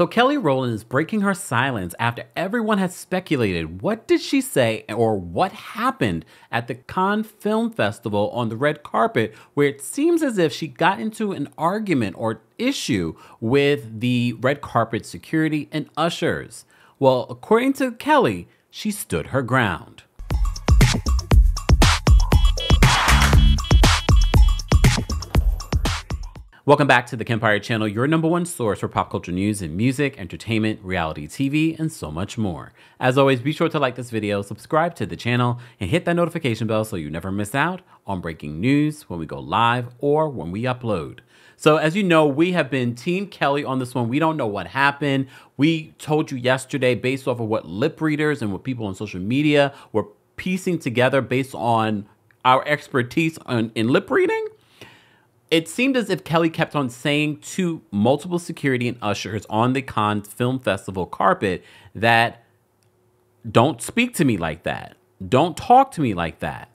So Kelly Rowland is breaking her silence after everyone has speculated what did she say or what happened at the Cannes Film Festival on the red carpet where it seems as if she got into an argument or issue with the red carpet security and ushers. Well, according to Kelly, she stood her ground. Welcome back to the Kempire Channel, your number one source for pop culture news and music, entertainment, reality TV, and so much more. As always, be sure to like this video, subscribe to the channel, and hit that notification bell so you never miss out on breaking news when we go live or when we upload. So, as you know, we have been Team Kelly on this one. We don't know what happened. We told you yesterday, based off of what lip readers and what people on social media were piecing together based on our expertise on, in lip reading it seemed as if Kelly kept on saying to multiple security and ushers on the Cannes Film Festival carpet that don't speak to me like that. Don't talk to me like that.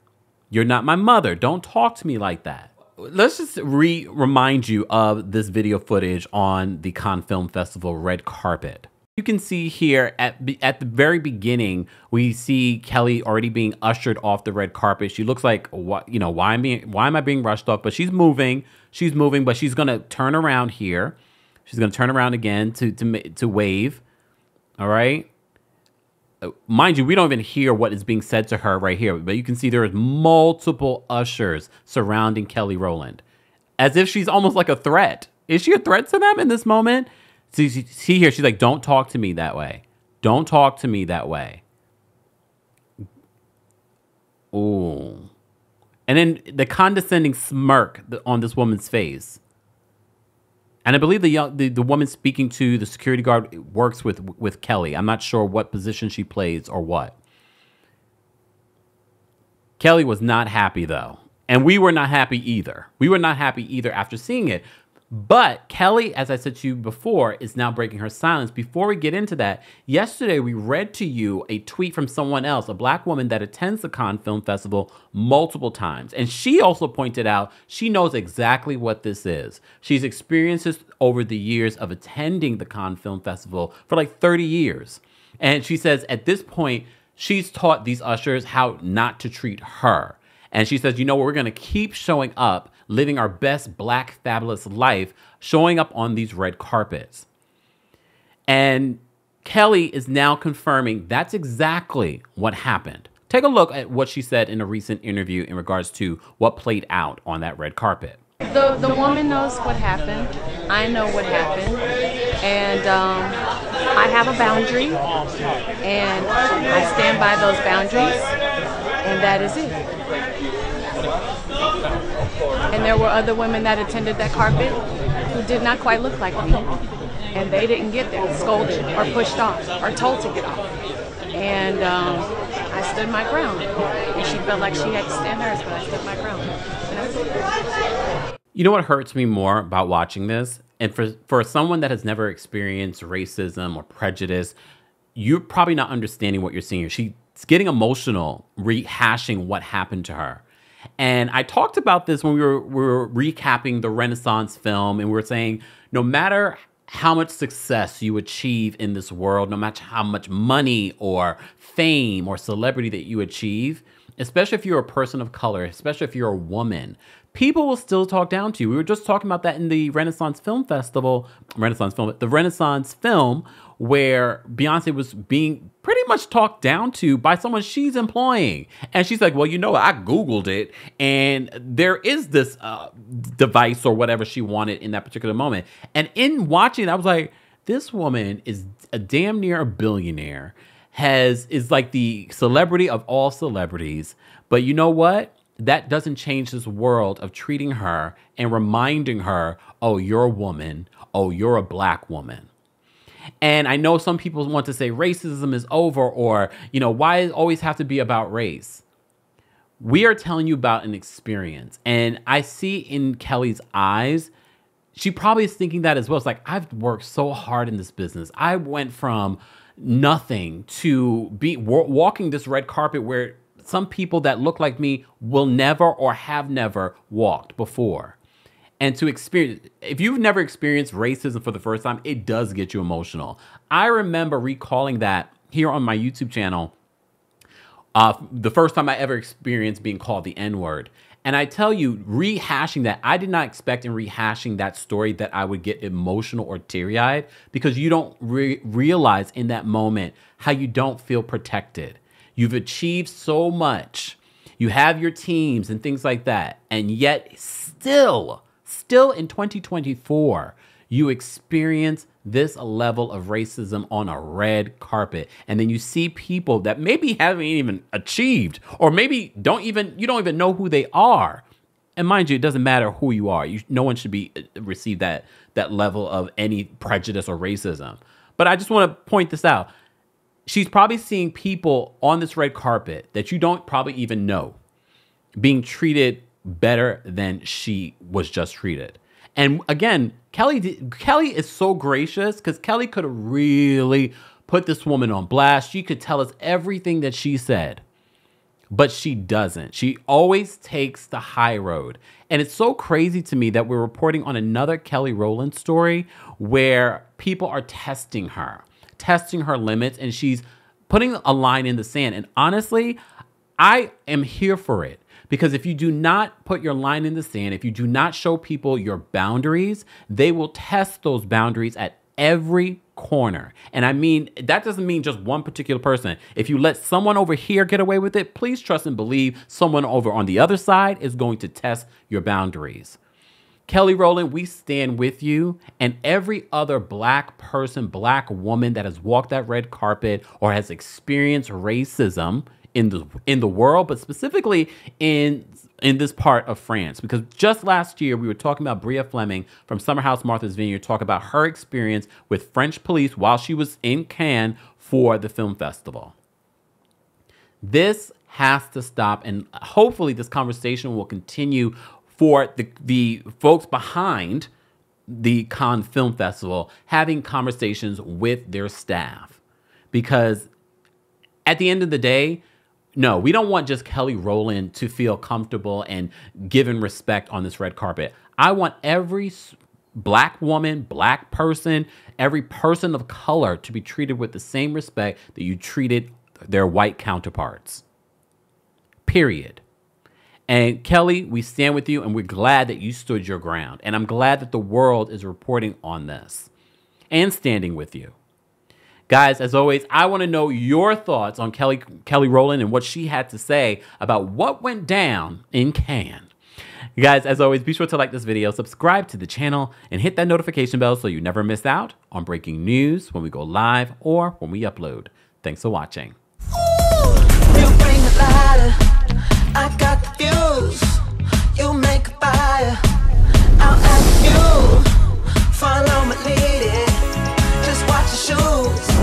You're not my mother. Don't talk to me like that. Let's just re remind you of this video footage on the Cannes Film Festival red carpet. You can see here at at the very beginning, we see Kelly already being ushered off the red carpet. She looks like what you know why am being why am I being rushed off? But she's moving, she's moving, but she's gonna turn around here. She's gonna turn around again to to to wave. All right. Uh, mind you, we don't even hear what is being said to her right here, but you can see there is multiple ushers surrounding Kelly Rowland, as if she's almost like a threat. Is she a threat to them in this moment? See, see here, she's like, don't talk to me that way. Don't talk to me that way. Ooh. And then the condescending smirk on this woman's face. And I believe the young, the, the woman speaking to the security guard works with with Kelly. I'm not sure what position she plays or what. Kelly was not happy though. And we were not happy either. We were not happy either after seeing it. But Kelly, as I said to you before, is now breaking her silence. Before we get into that, yesterday we read to you a tweet from someone else, a black woman that attends the Cannes Film Festival multiple times. And she also pointed out she knows exactly what this is. She's experienced this over the years of attending the Cannes Film Festival for like 30 years. And she says at this point, she's taught these ushers how not to treat her. And she says, you know we're going to keep showing up living our best black fabulous life, showing up on these red carpets. And Kelly is now confirming that's exactly what happened. Take a look at what she said in a recent interview in regards to what played out on that red carpet. The, the woman knows what happened. I know what happened. And um, I have a boundary. And I stand by those boundaries. And that is it. And there were other women that attended that carpet who did not quite look like me. And they didn't get there scolded or pushed off or told to get off. And um, I stood my ground. And she felt like she had to stand hers, but I stood my ground. You know what hurts me more about watching this? And for, for someone that has never experienced racism or prejudice, you're probably not understanding what you're seeing. She's getting emotional rehashing what happened to her. And I talked about this when we were, we were recapping the Renaissance film, and we were saying no matter how much success you achieve in this world, no matter how much money or fame or celebrity that you achieve, especially if you're a person of color, especially if you're a woman, people will still talk down to you. We were just talking about that in the Renaissance Film Festival, Renaissance Film, the Renaissance film, where Beyonce was being pretty much talked down to by someone she's employing. And she's like, well, you know, what? I Googled it and there is this uh, device or whatever she wanted in that particular moment. And in watching, I was like, this woman is a damn near a billionaire, has is like the celebrity of all celebrities. But you know what? That doesn't change this world of treating her and reminding her, oh, you're a woman. Oh, you're a black woman. And I know some people want to say racism is over or, you know, why it always have to be about race? We are telling you about an experience. And I see in Kelly's eyes, she probably is thinking that as well. It's like, I've worked so hard in this business. I went from nothing to be walking this red carpet where some people that look like me will never or have never walked before. And to experience, if you've never experienced racism for the first time, it does get you emotional. I remember recalling that here on my YouTube channel, uh, the first time I ever experienced being called the N word. And I tell you, rehashing that, I did not expect in rehashing that story that I would get emotional or teary eyed because you don't re- realize in that moment how you don't feel protected. You've achieved so much, you have your teams and things like that. And yet, still, still in 2024, you experience this level of racism on a red carpet. And then you see people that maybe haven't even achieved or maybe don't even you don't even know who they are. And mind you it doesn't matter who you are. You, no one should be uh, receive that that level of any prejudice or racism. But i just want to point this out she's probably seeing people on this red carpet that you don't probably even know being treated better than she was just treated and again, Kelly Kelly is so gracious because Kelly could have really put this woman on blast. She could tell us everything that she said, but she doesn't. She always takes the high road. And it's so crazy to me that we're reporting on another Kelly Rowland story where people are testing her, testing her limits, and she's putting a line in the sand. And honestly, I am here for it. Because if you do not put your line in the sand, if you do not show people your boundaries, they will test those boundaries at every corner. And I mean, that doesn't mean just one particular person. If you let someone over here get away with it, please trust and believe someone over on the other side is going to test your boundaries. Kelly Rowland, we stand with you and every other black person, black woman that has walked that red carpet or has experienced racism in the in the world, but specifically in in this part of France. Because just last year we were talking about Bria Fleming from Summerhouse Martha's Vineyard, talk about her experience with French police while she was in Cannes for the film festival. This has to stop, and hopefully this conversation will continue for the, the folks behind the Cannes Film Festival having conversations with their staff. Because at the end of the day, no, we don't want just Kelly Rowland to feel comfortable and given respect on this red carpet. I want every black woman, black person, every person of color to be treated with the same respect that you treated their white counterparts. Period. And Kelly, we stand with you and we're glad that you stood your ground. And I'm glad that the world is reporting on this and standing with you. Guys, as always, I want to know your thoughts on Kelly Kelly Rowland and what she had to say about what went down in Cannes. Guys, as always, be sure to like this video, subscribe to the channel, and hit that notification bell so you never miss out on breaking news when we go live or when we upload. Thanks for watching. Ooh, I got the views, you make a buyer. I'll ask you, follow my lead. Just watch your shoes.